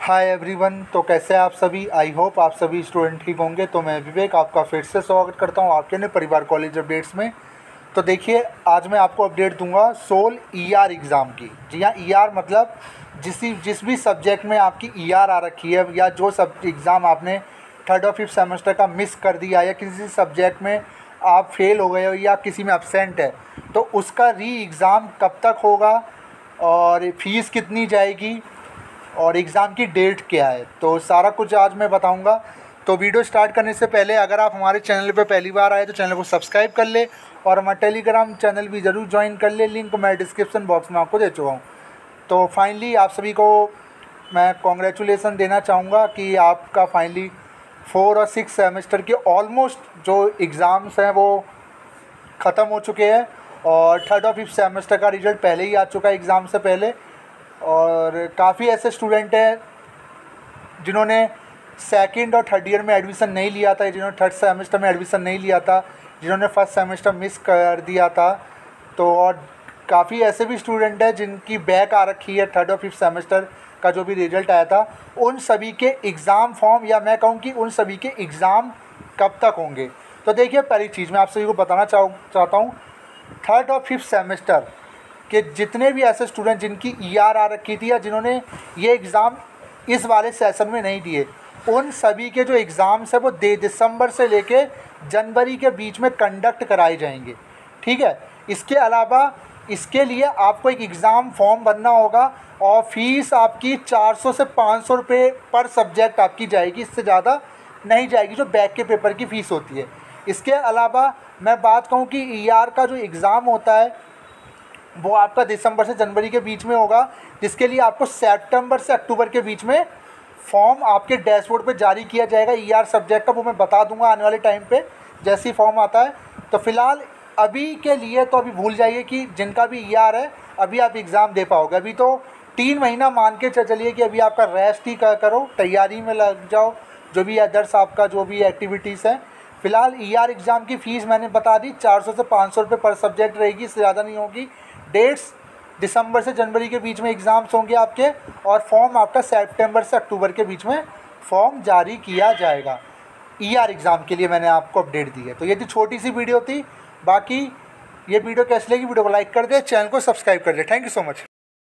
Hi everyone तो कैसे आप सभी? आई होप आप सभी स्टूडेंट ठीक होंगे। तो मैं विवेक, आपका फिर से स्वागत करता हूँ आपके ने परिवार कॉलेज अपडेट्स में। तो देखिए, आज मैं आपको अपडेट दूँगा सोल ईआर एग्ज़ाम की। जी हाँ ईआर मतलब जिस जिस भी सब्जेक्ट में आपकी ईआर आ रखी है या जो सब एग्ज़ाम आपने थर्ड और फिफ्थ सेमेस्टर का मिस कर दिया या किसी सब्जेक्ट में आप फेल हो गए हो या किसी में अपसेंट है तो उसका री एग्ज़ाम कब तक होगा और फ़ीस कितनी जाएगी? और एग्ज़ाम की डेट क्या है? तो सारा कुछ आज मैं बताऊँगा। तो वीडियो स्टार्ट करने से पहले अगर आप हमारे चैनल पर पहली बार आए तो चैनल को सब्सक्राइब कर ले और हमारा टेलीग्राम चैनल भी ज़रूर ज्वाइन कर ले। लिंक मैं डिस्क्रिप्सन बॉक्स में आपको दे चुका हूँ। तो फाइनली आप सभी को मैं कॉन्ग्रेचुलेसन देना चाहूँगा कि आपका फाइनली फोर और सिक्स सेमेस्टर के ऑलमोस्ट जो एग्ज़ाम्स हैं, वो ख़त्म हो चुके हैं और थर्ड और फिफ्थ सेमेस्टर का रिज़ल्ट पहले ही आ चुका है एग्ज़ाम से पहले। और काफ़ी ऐसे स्टूडेंट हैं जिन्होंने सेकंड और थर्ड ईयर में एडमिशन नहीं लिया था, जिन्होंने थर्ड सेमेस्टर में एडमिशन नहीं लिया था, जिन्होंने फ़र्स्ट सेमेस्टर मिस कर दिया था। तो और काफ़ी ऐसे भी स्टूडेंट हैं जिनकी बैक आ रखी है थर्ड और फिफ्थ सेमेस्टर का जो भी रिज़ल्ट आया था। उन सभी के एग्ज़ाम फॉर्म या मैं कहूँ कि उन सभी के एग्ज़ाम कब तक होंगे? तो देखिए, पहली चीज़ मैं आप सभी को बताना चाह, चाहता हूँ थर्ड और फिफ्थ सेमेस्टर कि जितने भी ऐसे स्टूडेंट जिनकी ई आर आ रखी थी या जिन्होंने ये एग्ज़ाम इस वाले सेशन में नहीं दिए, उन सभी के जो एग्ज़ाम्स हैं वो दे दिसंबर से लेके जनवरी के बीच में कंडक्ट कराए जाएँगे। ठीक है? इसके अलावा इसके लिए आपको एक एग्ज़ाम फॉर्म भरना होगा और फ़ीस आपकी 400 से 500 रुपये पर सब्जेक्ट आपकी जाएगी। इससे ज़्यादा नहीं जाएगी जो बैक के पेपर की फ़ीस होती है। इसके अलावा मैं बात कहूँ कि ई e का जो एग्ज़ाम होता है वो आपका दिसंबर से जनवरी के बीच में होगा, जिसके लिए आपको सेप्टेम्बर से अक्टूबर के बीच में फॉर्म आपके डैशबोर्ड पे जारी किया जाएगा। ई आर सब्जेक्ट का वो मैं बता दूँगा आने वाले टाइम पे, जैसे ही फॉर्म आता है। तो फ़िलहाल अभी के लिए तो अभी भूल जाइए कि जिनका भी ई आर है, अभी आप एग्ज़ाम दे पाओगे। अभी तो तीन महीना मान के चलिए कि अभी आपका रेस्ट ही करो, तैयारी में लग जाओ। जो भी अदर्स आपका, जो भी एक्टिविटीज़ हैं। फ़िलहाल ई आर एग्ज़ाम की फ़ीस मैंने बता दी, चार सौ से पाँच सौ रुपये पर सब्जेक्ट रहेगी, इससे ज़्यादा नहीं होगी। डेट्स दिसंबर से जनवरी के बीच में एग्ज़ाम्स होंगे आपके और फॉर्म आपका सेप्टेम्बर से अक्टूबर के बीच में फॉर्म जारी किया जाएगा। ई आर एग्ज़ाम के लिए मैंने आपको अपडेट दी है। तो ये थी छोटी सी वीडियो थी। बाकी ये वीडियो कैसे लगी, वीडियो को लाइक कर दे, चैनल को सब्सक्राइब कर दे। Thank you so much.